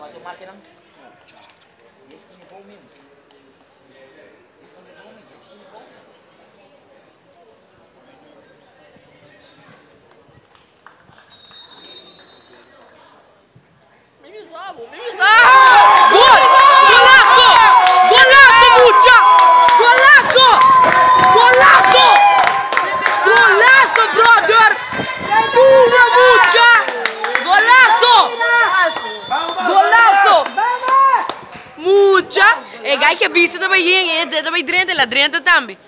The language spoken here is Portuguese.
Watu máquina. Esse que é bom mesmo. Que é bom mesmo. Que é bom. Mimizavo, mimizavo! Gol! mucha. El guy que viste también, de también 30, la 30 también.